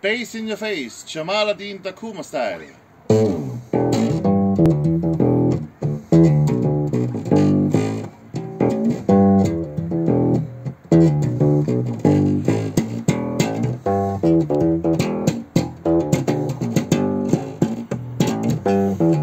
Bass in your face, Jamaluddin Takuma style. Thank